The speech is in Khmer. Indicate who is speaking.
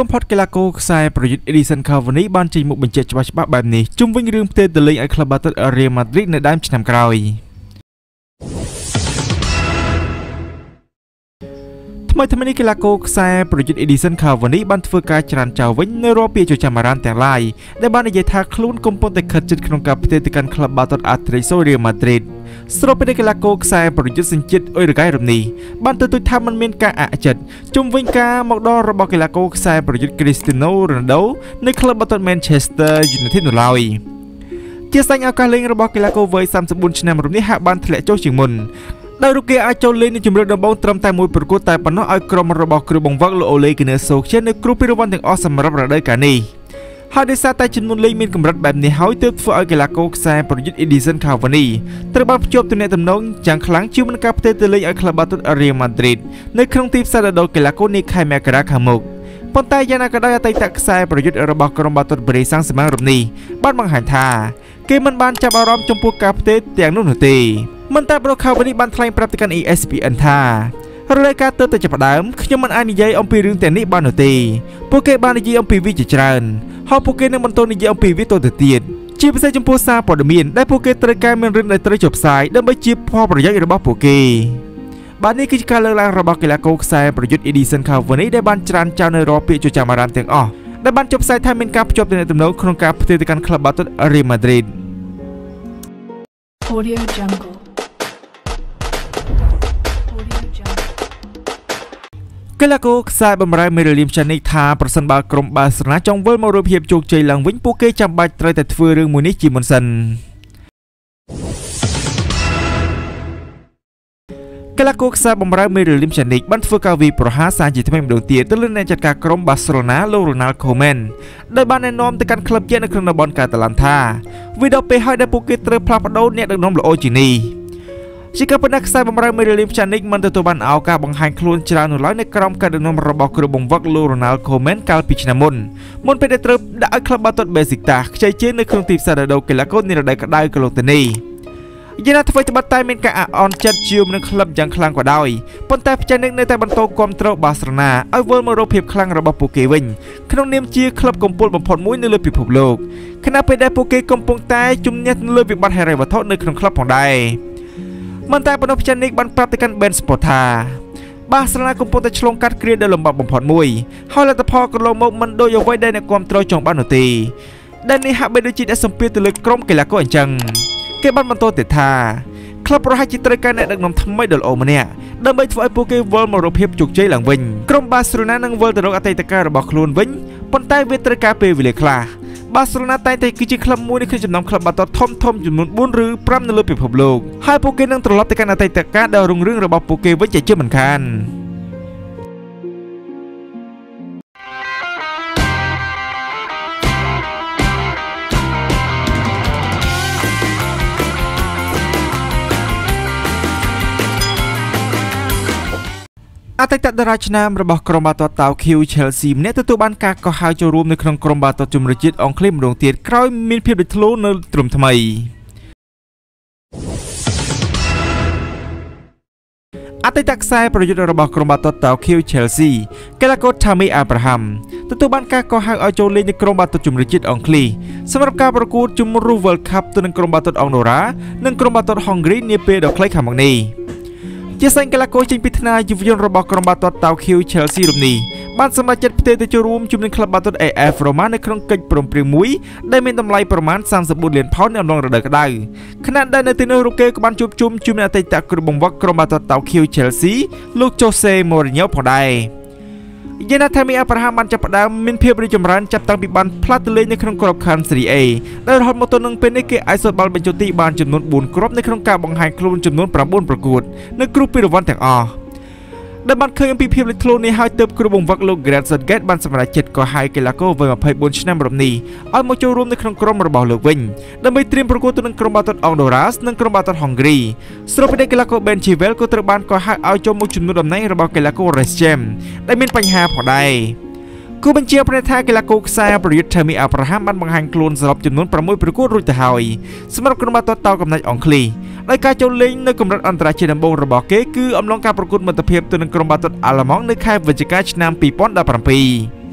Speaker 1: បំផុតកីឡាករខ្សែប្រយុទ្ធ Edison Cavani បានចេញមុខបញ្ជាក់ច្បាស់ៗបែបនេះជុំវិញរឿងផ្ទេរទៅលេងឲ្យក្លឹបបាល់ទាត់ Real Madrid នៅដើមឆ្នាំក្រោយ ថ្មីថ្មីនេះកីឡាករខ្សែប្រយុទ្ធ Edison Cavani បានធ្វើការច្រានចោលវិញនៅរាល់ពាក្យចចាមអារ៉ានទាំងឡាយដែលបាននិយាយថាខ្លួនកំពុងតែខិតជិតក្នុងការផ្ទេរទៅកាន់ក្លឹបបាល់ទាត់ Atletico Real Madrid ស្របពេលកីឡាករខ្សែប្រយុទ្ធសញ្ជាតិអ៊ុយរ៉ុហ្គាយរំនេះបានទទូចថាมันមានការអចិត្តជុំវិញការមកដល់របស់កីឡាករខ្សែប្រយុទ្ធ Cristiano Ronaldo នៅក្លឹបបាល់ទាត់ Manchester United នៅឡើយជាសាញ់ឱកាសលេងរបស់កីឡាករវ័យ34ឆ្នាំរំនេះហាក់បានធ្លាក់ចុះជាងមុន ដោយរូបគេអាចចូលលេងនៅជម្រើសដំបូងត្រឹមតែមួយប្រកួតតែប៉ុណ្ណោះឲ្យក្រុមរបស់គ្រូបង្វឹកលោកអូលេគីណេសូខ្ជិលនៅគ្រូពីរង្វាន់ទាំងអស់សម្រាប់រដូវកាលនេះហើយដោយសារតែចំនួនលេងមានកម្រិតបែបនេះហើយទើបធ្វើឲ្យកីឡាករខ្សែប្រយុទ្ធ Edison Cavani ត្រូវបានភ្ជាប់ទំនាក់ទំនងយ៉ាងខ្លាំងជាមួយនឹងការផ្ទេរទៅលេងឲ្យក្លឹបបាល់ទាត់ Real Madrid នៅក្នុងទីផ្សារដ៏កីឡាករនេះខែមករាខាងមុខប៉ុន្តែយ៉ាងណាក៏ដោយអតីតខ្សែប្រយុទ្ធរបស់ក្រុមបាល់ទាត់ប្រេសាំងសមារំនេះបានបង្ហាញថា គេមិនបានចាប់អារម្មណ៍ចំពោះការផ្ទេរទាំងនោះនោះទេ មិនតែប្រូខាវនីបានថ្លែងប្រាប់ទៅកាន់ ESPN ថារដូវកាលទើបតែចាប់ផ្ដើមខ្ញុំមិនអាចនិយាយអំពីរឿងទាំងនេះបាននោះទេពួកគេបាននិយាយអំពីវាជាច្រើនហើយពួកគេនឹងបន្តនិយាយអំពីវាតទៅទៀតជាពិសេសចំពោះសារព័ត៌មានដែលពួកគេត្រូវការមានរឿងដែលត្រូវចុះផ្សាយដើម្បីជាផលប្រយោជន៍របស់ពួកគេបាទនេះគឺជាការលើកឡើងរបស់កីឡាករខ្សែប្រយុទ្ធ Edison Cavani ដែលបានច្រានចោលនៅរាល់ពាក្យចចាមអារ៉ាមទាំងអស់ដែលបានចុះផ្សាយថាមានការភ្ជាប់ទំនាក់ទំនងក្នុងការផ្ទេរទៅកាន់ក្លឹបបាល់ទាត់ Real Madrid Audio Jungle កីឡាករខ្សែបម្រើមេរលីមចានិកថាប្រសិនបើក្រុមបាសេឡូណាចង់វិលមករូបភាពជោគជ័យឡើងវិញពួកគេចាំបាច់ត្រូវតែធ្វើរឿងមួយនេះជាមុនសិនកីឡាករខ្សែបម្រើមេរលីមចានិកបានធ្វើការវាយប្រហារសារជាថ្មីម្ដងទៀតទៅលើអ្នកចាត់ការក្រុមបាសេឡូណាលោករ៉ូណាល់កូមែនដែលបានណែនាំទៅកាន់ក្លឹបជាតិនៅក្នុងតំបន់កាតាឡាន់ថាវាដល់ពេលហើយដែលពួកគេត្រូវផ្លាស់ប្ដូរអ្នកដឹកនាំល្អជាងនេះ ជាការពិតណាស់ខ្សែបម្រើមេរៀលីមចានិកមិនទទួលបានឱកាសបង្ហាញខ្លួនច្រើននោះឡើយនៅក្រោមការដឹកនាំរបស់គ្រូបង្វឹកលូរ៉ូណាល់កូមែនកាលពីឆ្នាំមុនមុនពេលដែលត្រូវដាក់ឲ្យក្លឹបបាល់ទាត់បេស៊ីកតាខ្ចីជើងនៅក្នុងទីផ្សារដូកីឡាកូននារដូវក្តៅកន្លងទៅនេះយ៉ាងណាធ្វើត្បិតតែមានការអអន់ចិត្តជឿមនឹងក្លឹបយ៉ាងខ្លាំងក៏ដោយប៉ុន្តែផ្ចិននឹងនៅតែបន្តគ្រប់គ្រងបាសេឡូណាឲ្យវិលមករកភាពខ្លាំងរបស់ពួកគេវិញក្នុងនាមជាក្លឹបកំពូលបំផុតមួយនៅលើពិភពលោកខណៈពេលដែលពួកគេកំពុងតែជំនះលើវិបត្តិហិរញ្ញវត្ថុនៅក្នុងក្លឹបផងដែរ មិនតែប៉ុណ្ណោះផ្ចិននេះបានប្រាប់ទៅកាន់ Ben Sport ថាបាសេឡូណាកំពុងតែឆ្លងកាត់គ្រាដ៏លំបាកបំផុតមួយហើយលទ្ធផលកន្លងមកមិនដូចអ្វីដែលអ្នកគ្រប់គ្រងចង់បាននោះទេដែលនេះហាក់បីដូចជាអ្នកសម្ពាធទៅលើក្រុមកីឡាករអញ្ចឹងគេបានបន្តទៀតថាក្លឹបប្រហែលជាត្រូវការអ្នកដឹកនាំថ្មីដ៏ល្អម្នាក់ដើម្បីធ្វើឲ្យពួកគេវិលមករកភាពជោគជ័យឡើងវិញក្រុមបាសេឡូណានឹងវិលទៅរកអតីតកាលរបស់ខ្លួនវិញប៉ុន្តែវាត្រូវការពេលវេលាខ្លះ បាសេឡូណាតែងតែគឺជាក្លឹបមួយនៅក្នុងចំណោមក្លឹបបាល់ទាត់ធំធំចំនួន4ឬ5នៅលើពិភពលោកហើយពួកគេនឹងត្រឡប់ទៅកាន់អតីតកាលដ៏រុងរឿងរបស់ពួកគេវិញជាជាមិនខាន អតីតតារាឆ្នាំរបស់ក្រុមបាល់ទាត់តាវ Q Chelsea ម្នាក់ទទួលបានការកោះហៅចូលរួមនៅក្នុងក្រុមបាល់ទាត់ជម្រើសជាតិអង់គ្លេសម្ដងទៀតក្រោយមានភាពលេចធ្លោនៅទ្រឹមថ្មីអតីតខ្សែប្រយុទ្ធរបស់ក្រុមបាល់ទាត់តាវ Q Chelsea កីឡាករ Tammy Abraham ទទួលបានការកោះហៅឲ្យចូលលេងនៅក្រុមបាល់ទាត់ជម្រើសជាតិអង់គ្លេសសម្រាប់ការប្រកួតជម្រើស World Cup ទៅនឹងក្រុមបាល់ទាត់អង់ដូរ៉ានិងក្រុមបាល់ទាត់ហុងគ្រីនាពេលដ៏ខ្លីខាងមុខនេះ។ ជាសែងកីឡាករចេញពីថ្នាយុវជនរបស់ក្រុមបាល់ទាត់តាវ Q Chelsea រំនេះបានសម្រេចចិត្តផ្ទេរទៅចូលរួមជាមួយក្លឹបបាល់ទាត់ AF Roma នៅក្នុងកិច្ចព្រមព្រៀងមួយដែលមានតម្លៃប្រមាណ34លានផោននៅអំឡុងរដូវក្តៅខណៈដែលនៅទីនោះរូបគេក៏បានជួបជុំជាមួយអតីតគ្រូបង្វឹកក្រុមបាល់ទាត់តាវ Q Chelsea លោក Jose Mourinho ផងដែរ យ៉ាងណាថាមីអាប់រ៉ាហាំបានចាប់ផ្ដើមមានភាពរីកចម្រើនចាប់តាំងពីបានផ្លាត់ទៅលេងនៅក្នុងក្របខ័ណ្ឌ Serie A ដែលរហូតមកទល់នឹងពេលនេះគេអាចសូត្របាល់បញ្ចុះទីបានចំនួន4គ្រាប់នៅក្នុងការបង្ហាញខ្លួនចំនួន9ប្រកួតនៅគ្រប់ពីរង្វាន់ទាំងអស់ ដែលបានឃើញអំពីភាពលេចធ្លោនេះហើយទើបគ្រូបង្វឹកលោក Gareth Southgate បានសម្រេចចិត្តក៏ហៅកីឡាករវ័យ24ឆ្នាំរំនេះឲ្យមកចូលរួមនៅក្នុងក្រុមរបស់លោកវិញដើម្បីត្រៀមប្រកួតទៅនឹងក្រុមបាល់ទាត់អង់ដូរ៉ាសនិងក្រុមបាល់ទាត់ហុងគ្រីស្របពេលកីឡាករ Ben Chilwell ក៏ត្រូវបានក៏ហៅឲ្យចូលមកជំនួសតំណែងរបស់កីឡាករ Reece James ដែលមានបញ្ហាផងដែរគូបញ្ជាប្រថាកីឡាករខ្សែប្រយុទ្ធ Tammy Abraham បានបង្ហាញខ្លួនសរុបចំនួន6ប្រកួតរួចទៅហើយសម្រាប់ក្រុមបាល់ទាត់តោកំណាច់អង់គ្លេស ដោយការចូលលេងនៅកម្រិតអន្តរជាតិដំបូងរបស់គេគឺអំឡុងការប្រកួតមិត្តភាពទៅនឹងក្រុមបាល់ទាត់អាល្លឺម៉ង់នៅខែវិច្ឆិកាឆ្នាំ2017